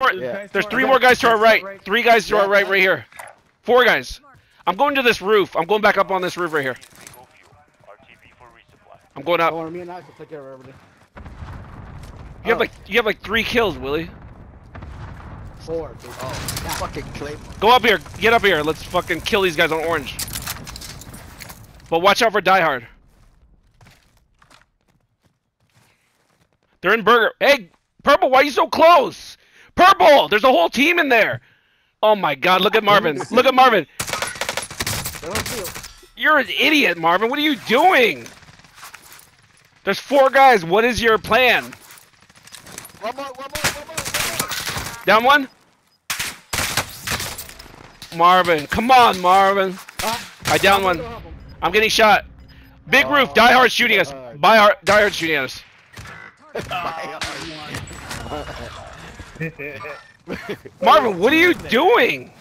more- Yeah. There's three more guys to our right. Three guys to our right, right here. Four guys. I'm going to this roof. I'm going back up on this roof right here. I'm going I up. want me and I to take care of everything. You have like you have like three kills, Willie. Four. Dude. Oh, fucking Claymore. Go up here. Get up here. Let's fucking kill these guys on orange. But watch out for Die Hard. They're in Burger. Hey, Purple, why are you so close? Purple, there's a whole team in there. Oh my God, look at Marvin. Look at Marvin. They don't see him. You're an idiot, Marvin. What are you doing? There's four guys. What is your plan? One more, one more, one more, one more. Down one? Marvin, come on, Marvin. I down one. gonna help him. I'm getting shot. Big roof. Die Hard shooting us. Hard, Die Hard shooting us. Marvin, what are you doing?